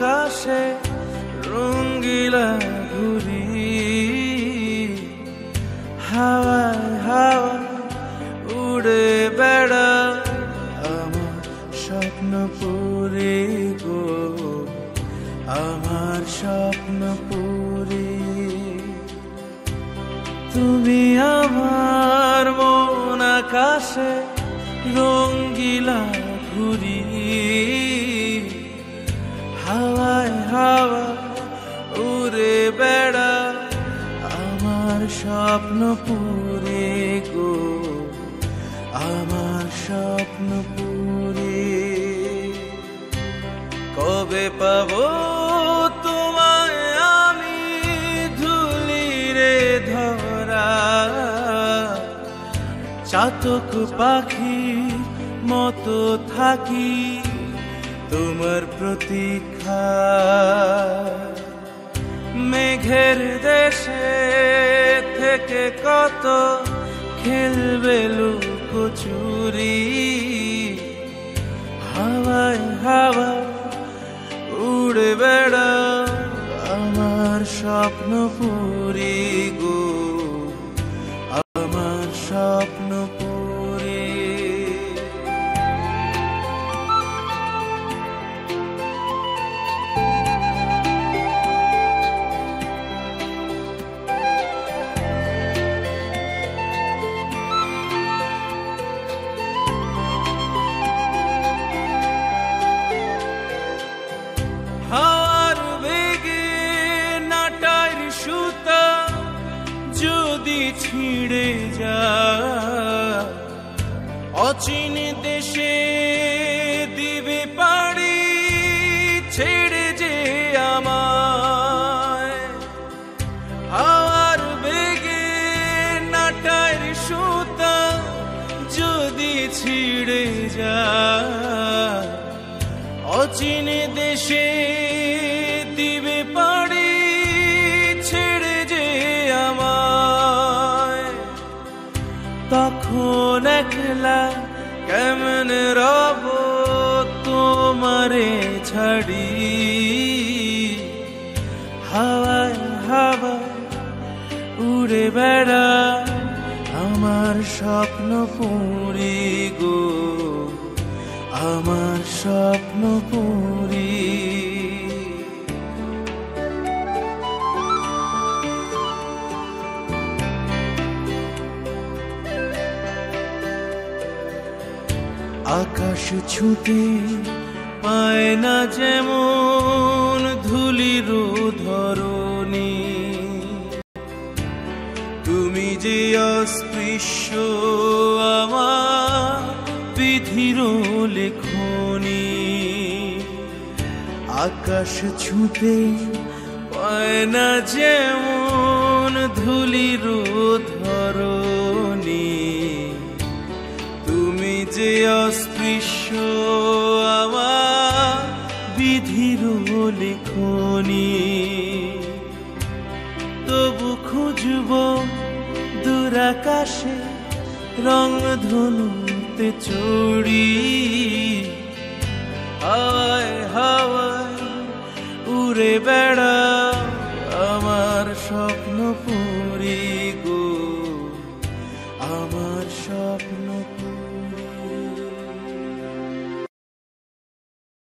আকাশে রঙ্গিলা ঘুরি। হাওয়ায় হাওয়ায় উড়ে বেড়া আমার স্বপ্ন পুরে গো, আমার স্বপ্ন পুরে তুমি আমার মন আকাশে রঙ্গিলা ঘুরি। স্বপ্ন পুরে গো, আমার স্বপ্ন পুরে। কবে পাবো তোমায় আমি ধুলিরে ধরা? চাতক পাখি মতো থাকি তোমার প্রতীক্ষা। মেঘের থেকে কত খেলবে লুকোচুরি হাওয়ায় হাওয়া উড়ে বেড়া আমার স্বপ্ন পুরি। ছিঁড়ে যা অচিন দেশে দিবে পাড়ি, ছেড়ে যে হাওয়ার বেগে নাটার সুতা যদি ছিঁড়ে যায়, অচিন দেশে একলা কেমন রব তোমারে ছাড়ি? হাওয়ায় হাওয়ায় উড়ে বেড়া আমার স্বপ্ন পুরি গো, আমার স্বপ্ন পুরি। আকাশ ছুতে পায় না যেমন ধুলির ধরণী তুমি যে অস্পৃশ্য আমার বিধির লেখনি। আকাশ ছুতে পায় না যেমন ধুলির ধরণী যে অস্পৃশ্য আমার বিধির লেখনি তবু খুঁজব দূরাকাশে রং ধনুতে চড়ি। হাওয়ায় হাওয়ায় উড়ে বেড়া